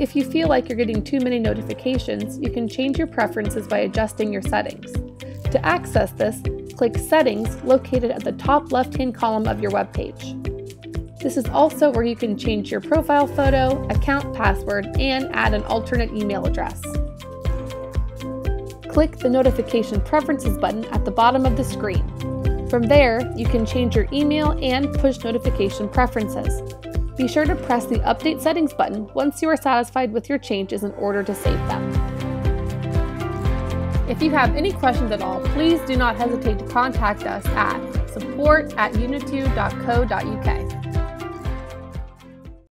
If you feel like you're getting too many notifications, you can change your preferences by adjusting your settings. To access this, click Settings located at the top left-hand column of your web page. This is also where you can change your profile photo, account password, and add an alternate email address. Click the Notification Preferences button at the bottom of the screen. From there, you can change your email and push notification preferences. Be sure to press the Update Settings button once you are satisfied with your changes in order to save them. If you have any questions at all, please do not hesitate to contact us at support at unitu.co.uk.